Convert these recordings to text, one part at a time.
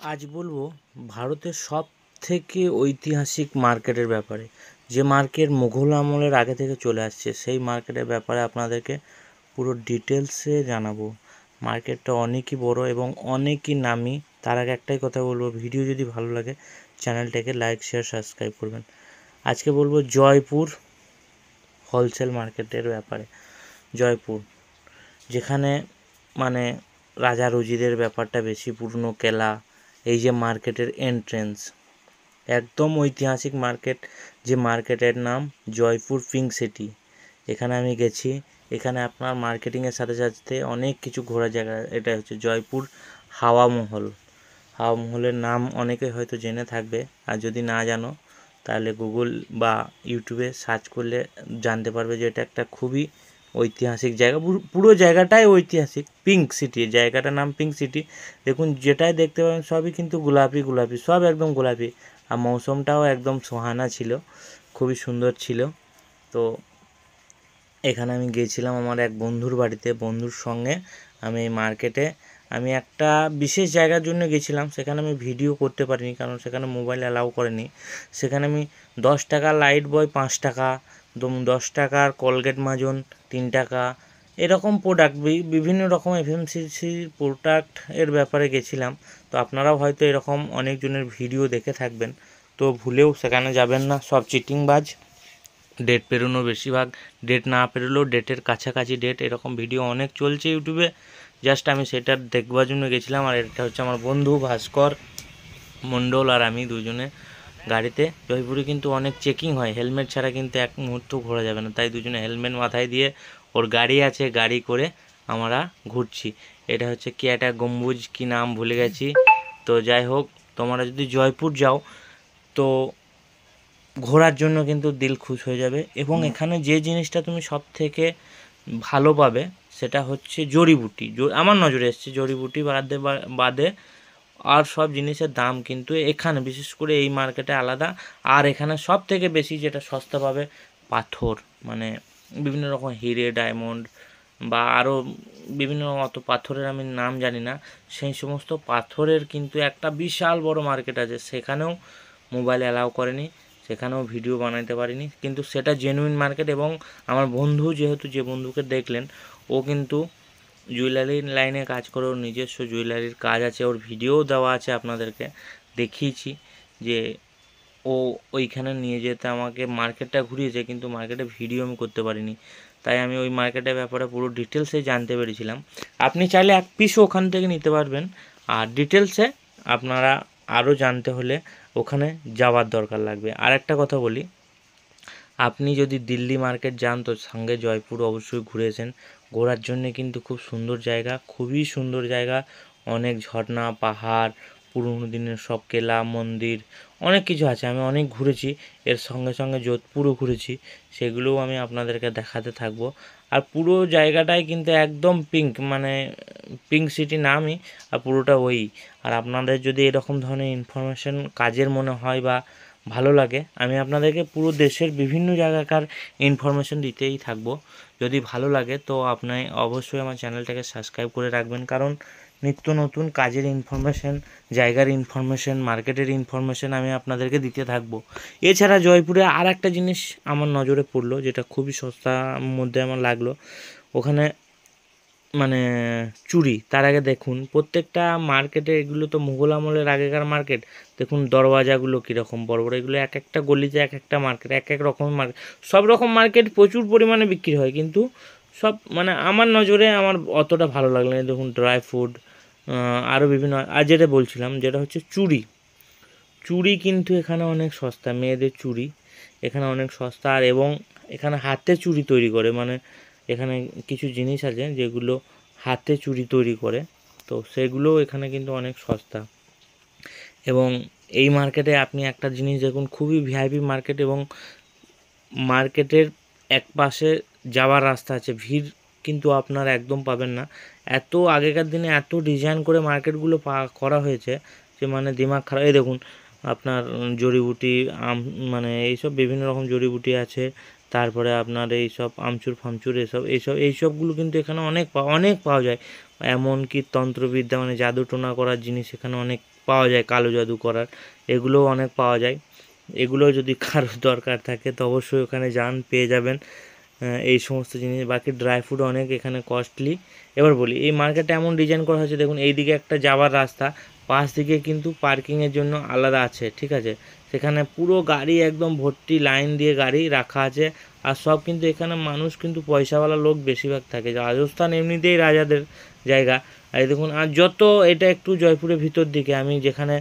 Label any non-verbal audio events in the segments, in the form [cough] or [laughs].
আজ বলব, ভারতের সব থেকে ঐতিহাসিক মার্কেটের ব্যাপারে। যে মার্কেট মুঘল আমলের আগে থেকে চলে আসছে, সেই মার্কেটের ব্যাপারে আপনাদেরকে পুরো ডিটেলসে জানাব। মার্কেটটা অনেকই বড় এবং অনেকই নামি। তার আগে একটাই কথা বলব, ভিডিও যদি ভালো লাগে, চ্যানেলটাকে লাইক, শেয়ার, সাবস্ক্রাইব করবেন। আজকে বলব জয়পুর হোলসেল মার্কেটের ব্যাপারে। জয়পুর, যেখানে মানে রাজা রুজিদের ব্যাপারটা বেশি পুরনো, কেলা এই যে মার্কেটের এন্ট্রেন্স একদম ঐতিহাসিক মার্কেট যে মার্কেটের নাম জয়পুর পিঙ্ক সিটি এখানে আমি গেছি, এখানে আপনার মার্কেটিংয়ের সাথে সাথে অনেক কিছু ঘোরার জায়গা, এটা হচ্ছে জয়পুর হাওয়া মহল। হাওয়া মহলের নাম অনেকে হয়তো জেনে থাকবে, আর যদি না জানো, তাহলে গুগল বা ইউটিউবে সার্চ করলে জানতে পারবে যে এটা একটা খুবই ঐতিহাসিক জায়গা, পুরো জায়গাটাই ঐতিহাসিক পিঙ্ক সিটি জায়গাটার নাম পিঙ্ক সিটি দেখুন, যেটাই দেখতে পাবেন সবই কিন্তু গোলাপি গোলাপি, সব একদম গোলাপি। আর মৌসুমটাও একদম সোহানা ছিল, খুবই সুন্দর ছিল। তো এখানে আমি গিয়েছিলাম আমার এক বন্ধুর বাড়িতে, বন্ধুর সঙ্গে। আমি মার্কেটে আমি একটা বিশেষ জায়গার জন্য গেছিলাম, সেখানে আমি ভিডিও করতে পারিনি, কারণ সেখানে মোবাইল অ্যালাউ করেনি। সেখানে আমি দশ টাকা লাইট বয় পাঁচ টাকা দশ টাকার কলগেট মাজন তিন টাকা, এরকম প্রোডাক্ট বিভিন্ন রকম এফএমসিসির প্রোডাক্টের ব্যাপারে গেছিলাম। তো আপনারাও হয়তো এরকম অনেকজনের ভিডিও দেখে থাকবেন। তো ভুলেও সেখানে যাবেন না, সব চিটিংবাজ ডেট পেরোনো বেশিরভাগ ডেট না পেরোলেও ডেটের কাছাকাছি ডেট এরকম ভিডিও অনেক চলছে ইউটিউবে জাস্ট আমি সেটা দেখবার জন্য গেছিলাম আর এটা হচ্ছে আমার বন্ধু ভাস্কর মণ্ডল আর আমি দুজনে গাড়িতে। জয়পুরে কিন্তু অনেক চেকিং হয় হেলমেট ছাড়া কিন্তু এক মুহূর্ত ঘোরা যাবে না। তাই দুজনে হেলমেট মাথায় দিয়ে ওর গাড়ি আছে গাড়ি করে আমরা ঘুরছি। এটা হচ্ছে কি একটা গম্বুজ কি নাম ভুলে গেছি। তো যাই হোক তোমরা যদি জয়পুর যাও তো ঘোরার জন্য কিন্তু দিল খুশ হয়ে যাবে। এবং এখানে যে জিনিসটা তুমি সব থেকে ভালো পাবে সেটা হচ্ছে জড়িবুটি। আমার নজরে এসছে জড়িবুটি বাদে বাদে আর সব জিনিসের দাম কিন্তু এখানে, বিশেষ করে এই মার্কেটে আলাদা। আর এখানে সব থেকে বেশি যেটা সস্তা পাবে পাথর মানে বিভিন্ন রকম হিরে, ডায়মন্ড বা আরও বিভিন্ন অত পাথরের আমি নাম জানি না। সেই সমস্ত পাথরের কিন্তু একটা বিশাল বড় মার্কেট আছে। সেখানেও মোবাইল অ্যালাউ করেনি। সেখানেও ভিডিও বানাইতে পারিনি। কিন্তু সেটা জেনুইন মার্কেট এবং আমার বন্ধু যেহেতু যে বন্ধুকে দেখলেন, ও কিন্তু জুয়েলারি লাইনে কাজ করে, ওর নিজস্ব জুয়েলারির কাজ আছে, ওর ভিডিও দেওয়া আছে আপনাদেরকে দেখিয়েছি যে ও ওইখানে নিয়ে যেতে আমাকে মার্কেটটা ঘুরিয়েছে, কিন্তু মার্কেটে ভিডিও আমি করতে পারিনি। তাই আমি ওই মার্কেটের ব্যাপারে পুরো ডিটেলসে জানতে পেরেছিলাম। আপনি চাইলে এক পিসও ওখান থেকে নিতে পারবেন। আর ডিটেলসে আপনারা আরও জানতে হলে ওখানে যাওয়ার দরকার লাগবে। আর একটা কথা বলি, আপনি যদি দিল্লি মার্কেট যান তো সঙ্গে জয়পুর অবশ্যই ঘুরেছেন ঘোরার জন্যে কিন্তু খুব সুন্দর জায়গা, খুবই সুন্দর জায়গা। অনেক ঝর্ণা, পাহাড়, পুরনো দিনের সব কেলা, মন্দির, অনেক কিছু আছে। আমি অনেক ঘুরেছি, এর সঙ্গে সঙ্গে যোধপুরও ঘুরেছি, সেগুলোও আমি আপনাদেরকে দেখাতে থাকব। আর পুরো জায়গাটাই কিন্তু একদম পিঙ্ক মানে পিঙ্ক সিটি নামই, আর পুরোটা ওই। আর আপনাদের যদি এরকম ধরনের ইনফরমেশন কাজের মনে হয় বা ভালো লাগে, আমি আপনাদেরকে পুরো দেশের বিভিন্ন জায়গাকার ইনফরমেশন দিতেই থাকব। যদি ভালো লাগে তো আপনি অবশ্যই আমার চ্যানেলটাকে সাবস্ক্রাইব করে রাখবেন, কারণ নিত্য নতুন কাজের ইনফরমেশন জায়গার ইনফরমেশন মার্কেটের ইনফরমেশন আমি আপনাদেরকে দিতে থাকব। এছাড়া জয়পুরে আর একটা জিনিস আমার নজরে পড়ল, যেটা খুবই সস্তার মধ্যে আমার লাগল। ওখানে মানে চুরি, তার আগে দেখুন, প্রত্যেকটা মার্কেটে এগুলো তো মুঘল আমলের আগেকার মার্কেট দেখুন দরওয়াজাগুলো কীরকম বড় বড়, এগুলো এক একটা গলিতে এক একটা মার্কেট এক এক রকম মার্কেট সব রকম মার্কেট প্রচুর পরিমাণে বিক্রি হয়, কিন্তু সব মানে আমার নজরে আমার অতটা ভালো লাগল না, দেখুন ড্রাই ফ্রুট আরও বিভিন্ন, আর যেটা বলছিলাম, যেটা হচ্ছে চুড়ি চুড়ি কিন্তু এখানে অনেক সস্তা, মেয়েদের চুড়ি এখানে অনেক সস্তা, আর এবং এখানে হাতে চুড়ি তৈরি করে মানে এখানে কিছু জিনিস আছে যেগুলো হাতে চুড়ি তৈরি করে। তো সেগুলো এখানে কিন্তু অনেক সস্তা। এবং এই মার্কেটে আপনি একটা জিনিস দেখুন, খুবই ভিআইপি মার্কেট এবং মার্কেটের এক পাশে যাওয়ার রাস্তা আছে। ভিড় কিন্তু আপনার একদম পাবেন না। এত আগেকার দিনে এত ডিজাইন করে মার্কেটগুলো করা হয়েছে যে মানে দিমাগ খারাপ। এই দেখুন, আপনার জড়িবুটি, আম মানে এইসব বিভিন্ন রকম জড়িবুটি আছে। তারপরে আপনার এই সব আমচুর ফামচুর এসব, এইসব, এইসবগুলো কিন্তু এখানে অনেক অনেক পাওয়া যায়। এমনকি তন্ত্রবিদ্যা মানে জাদু টোনা করার জিনিস এখানে অনেক পাওয়া যায়, কালো জাদু করার। এগুলোও অনেক পাওয়া যায়। এগুলো যদি কারোর [laughs] দরকার থাকে তো অবশ্যই ওখানে যান, পেয়ে যাবেন। এই সমস্ত জিনিস। বাকি ড্রাই ফ্রুট অনেক এখানে কস্টলি এবার বলি, এই মার্কেটে এমন ডিজাইন করা হয়েছে, দেখুন, এইদিকে একটা যাওয়ার রাস্তা। পাশ দিকে কিন্তু পার্কিংয়ের জন্য আলাদা আছে, ঠিক আছে? সেখানে পুরো গাড়ি একদম ভর্তি লাইন দিয়ে গাড়ি রাখা আছে। আর সব কিন্তু এখানে মানুষ কিন্তু পয়সাওয়ালা লোক বেশিরভাগ থাকে। রাজস্থান এমনিতেই রাজাদের জায়গা। আর দেখুন, আর যত এটা একটু জয়পুরের ভিতর দিকে, আমি যেখানে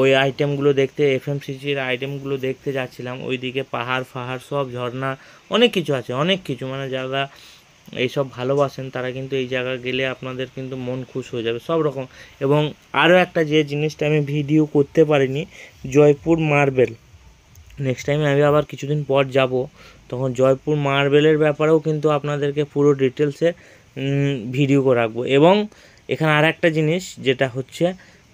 ওই আইটেমগুলো দেখতে এফএমসিজির আইটেমগুলো দেখতে যাচ্ছিলাম, ওইদিকে পাহাড় ফাহাড় সব ঝর্ণা, অনেক কিছু আছে, অনেক কিছু। মানে যারা এইসব ভালোবাসেন, তারা কিন্তু এই জায়গা গেলে আপনাদের কিন্তু মন খুশ হয়ে যাবে, সব রকম। এবং আরও একটা যে জিনিসটা আমি ভিডিও করতে পারিনি, জয়পুর মার্বেল। নেক্সট টাইম আমি আবার কিছুদিন পর যাব, তখন জয়পুর মার্বেলের ব্যাপারেও কিন্তু আপনাদেরকে পুরো ডিটেলসে ভিডিও করে রাখব। এবং এখানে আর একটা জিনিস, যেটা হচ্ছে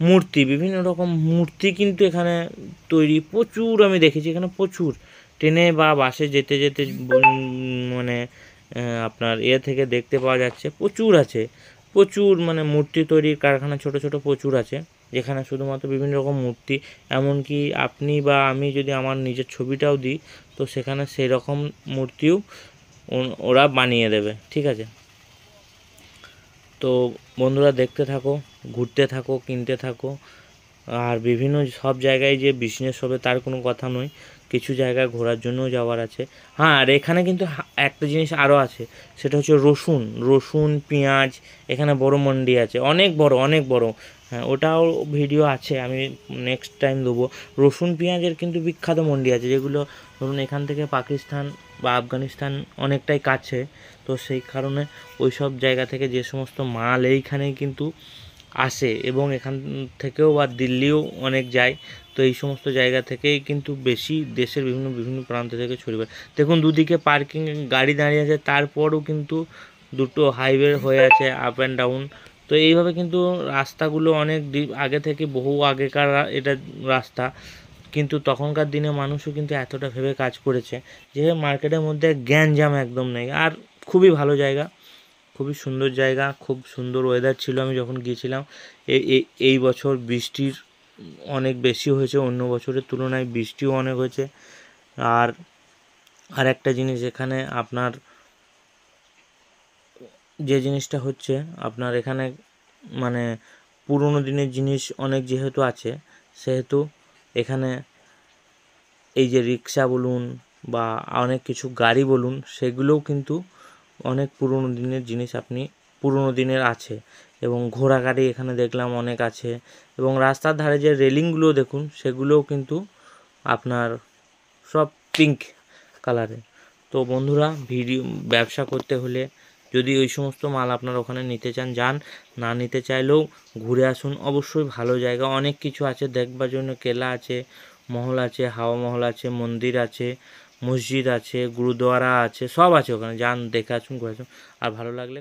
মূর্তি। বিভিন্ন রকম মূর্তি কিন্তু এখানে তৈরি, প্রচুর আমি দেখেছি, এখানে প্রচুর। ট্রেনে বা বাসে যেতে যেতে মানে আপনার এ থেকে দেখতে পাওয়া যাচ্ছে প্রচুর আছে। প্রচুর মানে মূর্তি তৈরির কারখানা, ছোট ছোট প্রচুর আছে, যেখানে শুধুমাত্র বিভিন্ন রকম মূর্তি। এমনকি আপনি বা আমি যদি আমার নিজের ছবিটাও দিই, তো সেখানে সেই রকম মূর্তিও ওরা বানিয়ে দেবে, ঠিক আছে? তো বন্ধুরা দেখতে থাকো, ঘুরতে থাকো, কিনতে থাকো, আর বিভিন্ন সব জায়গায় যে বিজনেস হবে তার কোনো কথা নয়। কিছু জায়গা ঘোরার জন্যও যাওয়ার আছে। হ্যাঁ আর এখানে কিন্তু একটা জিনিস আরও আছে। সেটা হচ্ছে রসুন। রসুন, পেঁয়াজ, এখানে বড় মন্ডি আছে। অনেক বড় অনেক বড়। হ্যাঁ ওটাও ভিডিও আছে, আমি নেক্সট টাইম দেবো। রসুন, পেঁয়াজের কিন্তু বিখ্যাত মন্ডি আছে, যেগুলো ধরুন এখান থেকে পাকিস্তান বা আফগানিস্তান অনেকটাই কাছে। তো সেই কারণে ওই সব জায়গা থেকে যে সমস্ত মাল এইখানেই কিন্তু আসে এবং এখান থেকেও বা দিল্লিও অনেক যায়। তো এই সমস্ত জায়গা থেকেই কিন্তু বেশি দেশের বিভিন্ন বিভিন্ন প্রান্ত থেকে ছড়িয়ে পড়ে। দেখুন, দুদিকে পার্কিং, গাড়ি দাঁড়িয়ে আছে, তারপরও কিন্তু দুটো হাইওয়ে হয়ে আছে আপ অ্যান্ড ডাউন তো এইভাবে কিন্তু রাস্তাগুলো অনেক আগে থেকে বহু আগেকার এটা রাস্তা। কিন্তু তখনকার দিনে মানুষও কিন্তু এতটা ভেবে কাজ করেছে যে মার্কেটের মধ্যে গ্যাঞ্জাম একদম নেই। আর খুবই ভালো জায়গা। খুবই সুন্দর জায়গা, খুব সুন্দর ওয়েদার ছিল। আমি যখন গিয়েছিলাম এই বছর বৃষ্টির অনেক বেশি হয়েছে, অন্য বছরের তুলনায় বৃষ্টিও অনেক হয়েছে। আর আর একটা জিনিস এখানে আপনার, যে জিনিসটা হচ্ছে, আপনার এখানে মানে পুরোনো দিনের জিনিস অনেক যেহেতু আছে, সেহেতু এখানে এই যে রিক্সা বলুন বা অনেক কিছু গাড়ি বলুন, সেগুলোও কিন্তু অনেক পুরনো দিনের জিনিস আপনি, পুরোনো দিনের আছে। এবং ঘোড়া গাড়ি এখানে দেখলাম অনেক আছে। এবং রাস্তার ধারে যে রেলিংগুলো দেখুন, সেগুলোও কিন্তু আপনার সব পিঙ্ক কালারের তো বন্ধুরা, ভিডিও, ব্যবসা করতে হলে যদি ওই সমস্ত মাল আপনার ওখানে নিতে চান, যান, না নিতে চাইলেও ঘুরে আসুন। অবশ্যই ভালো জায়গা। অনেক কিছু আছে, দেখবার জন্য কেলা আছে, মহল আছে, হাওয়া মহল আছে, মন্দির আছে। মসজিদ আছে গুরুদুয়ারা আছে সব আছে ওখানে। যান দেখে ঘুরে আসুন। আর ভালো লাগলে